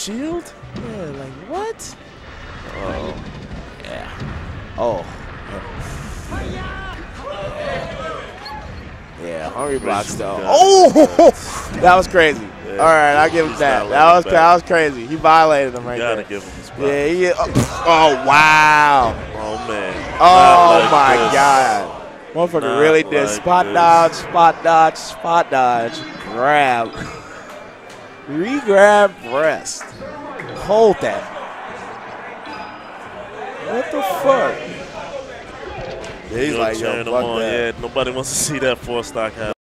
shield? Yeah, like what? Oh. Yeah. Oh. Yeah, Hungrybox though. Oh, that was crazy. Yeah. All right, I'll give him that. That was that was crazy. He violated him right You gotta there. give him his spot. Yeah, yeah. Oh, oh, wow. Oh man. Oh like my this. God. Motherfucker Not really did like spot this. dodge, spot dodge, spot dodge, grab, re-grab, rest. Hold that. What the fuck? He's like, yo, fuck on. that. Yeah, nobody wants to see that four stock happen.